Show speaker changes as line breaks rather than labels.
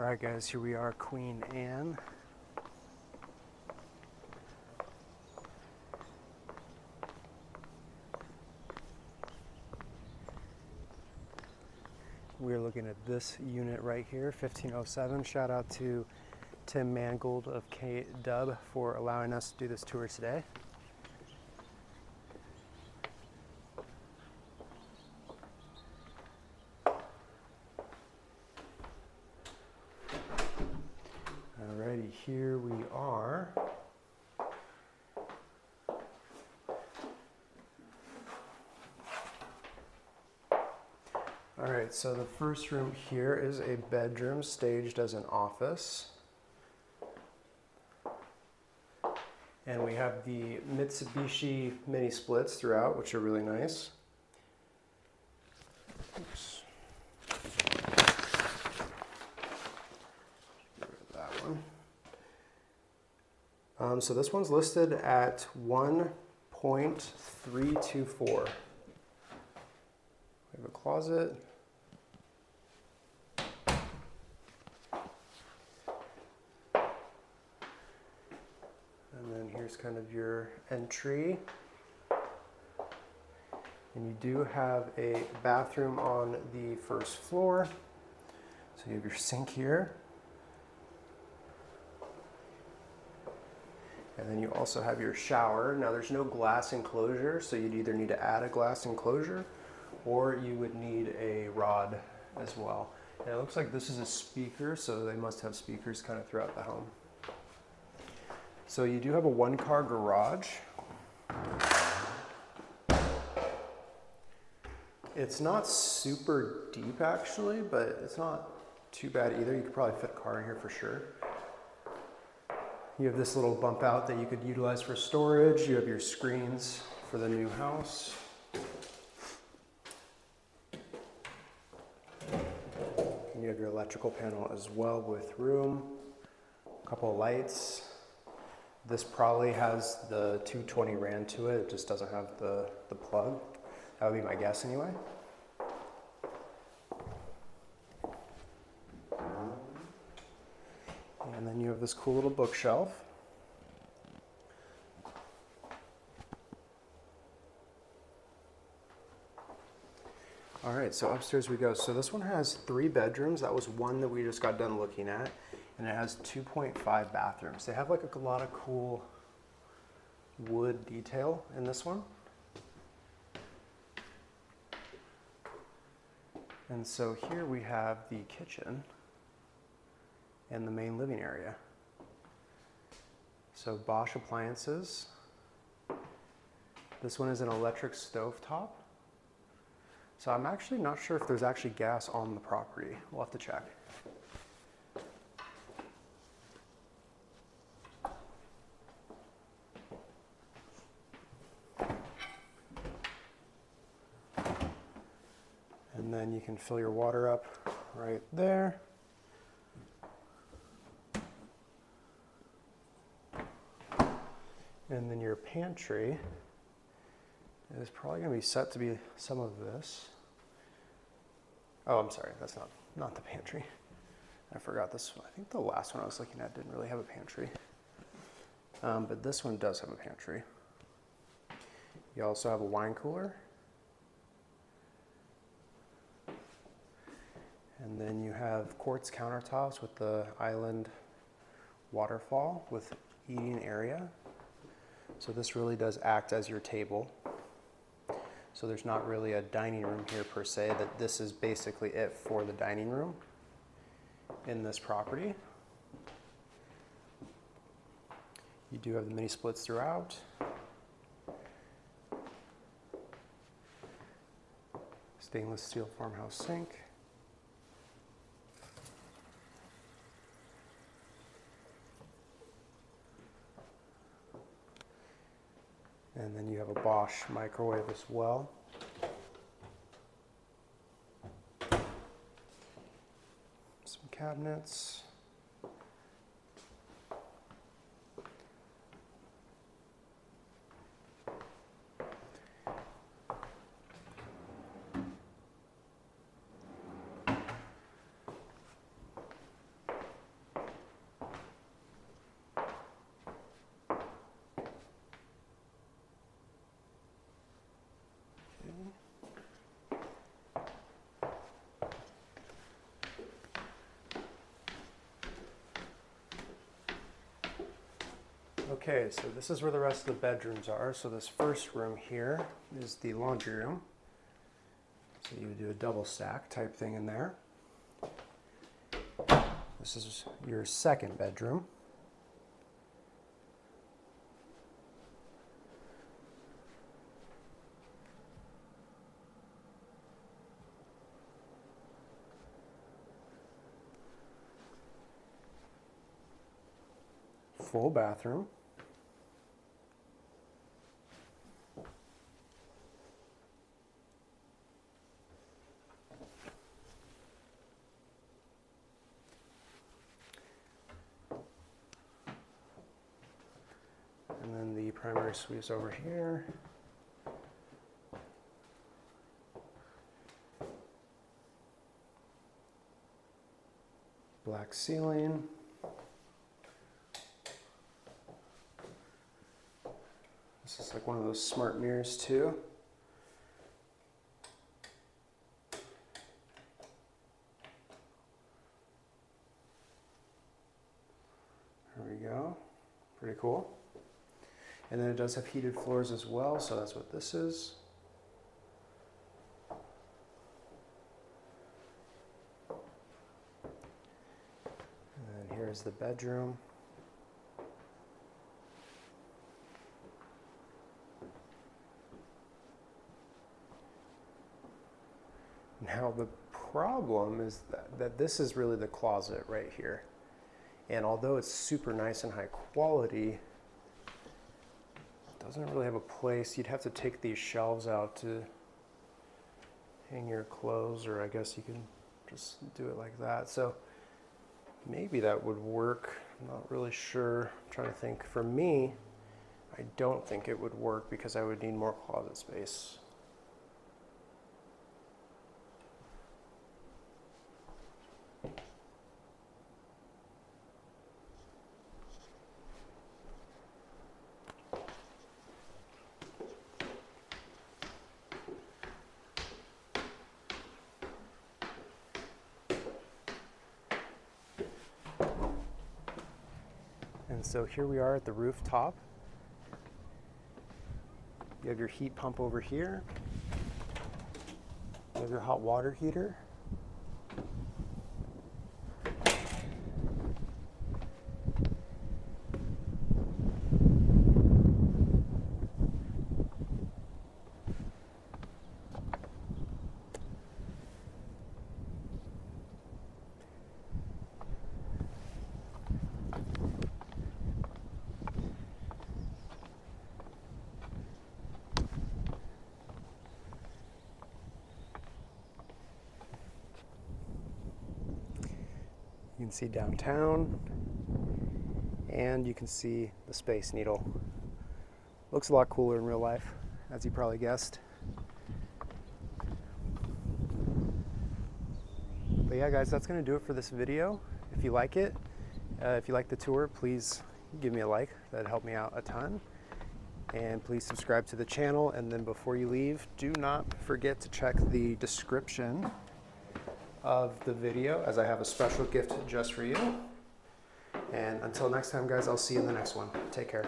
All right, guys, here we are, Queen Anne. We're looking at this unit right here, 1507. Shout out to Tim Mangold of K Dub for allowing us to do this tour today. Here we are. All right, so the first room here is a bedroom staged as an office. And we have the Mitsubishi mini splits throughout, which are really nice. Oops. Get rid of that one. Um, so this one's listed at 1.324. We have a closet. And then here's kind of your entry. And you do have a bathroom on the first floor. So you have your sink here. And then you also have your shower. Now there's no glass enclosure, so you'd either need to add a glass enclosure or you would need a rod as well. And it looks like this is a speaker, so they must have speakers kind of throughout the home. So you do have a one car garage. It's not super deep actually, but it's not too bad either. You could probably fit a car in here for sure. You have this little bump out that you could utilize for storage. You have your screens for the new house. And you have your electrical panel as well with room, a couple lights. This probably has the 220 RAN to it, it just doesn't have the, the plug. That would be my guess anyway. And then you have this cool little bookshelf. All right, so upstairs we go. So this one has three bedrooms. That was one that we just got done looking at. And it has 2.5 bathrooms. They have like a lot of cool wood detail in this one. And so here we have the kitchen and the main living area. So Bosch appliances. This one is an electric stove top. So I'm actually not sure if there's actually gas on the property. We'll have to check. And then you can fill your water up right there. And then your pantry is probably going to be set to be some of this. Oh, I'm sorry, that's not, not the pantry. I forgot this one. I think the last one I was looking at didn't really have a pantry. Um, but this one does have a pantry. You also have a wine cooler. And then you have quartz countertops with the island waterfall with eating area. So this really does act as your table. So there's not really a dining room here per se, that this is basically it for the dining room in this property. You do have the mini splits throughout. Stainless steel farmhouse sink. And then you have a Bosch microwave as well. Some cabinets. Okay, so this is where the rest of the bedrooms are. So this first room here is the laundry room. So you would do a double stack type thing in there. This is your second bedroom. Full bathroom. And is over here. Black ceiling. This is like one of those smart mirrors too. There we go. Pretty cool. And then it does have heated floors as well, so that's what this is. And then here's the bedroom. Now the problem is that, that this is really the closet right here. And although it's super nice and high quality, it doesn't really have a place. You'd have to take these shelves out to hang your clothes, or I guess you can just do it like that. So maybe that would work. I'm not really sure. I'm trying to think. For me, I don't think it would work because I would need more closet space. And so here we are at the rooftop. You have your heat pump over here. You have your hot water heater. Can see downtown and you can see the Space Needle. Looks a lot cooler in real life, as you probably guessed. But yeah, guys, that's to do it for this video. If you like it, uh, if you like the tour, please give me a like. That'd help me out a ton. And please subscribe to the channel. And then before you leave, do not forget to check the description of the video as I have a special gift just for you. And until next time, guys, I'll see you in the next one. Take care.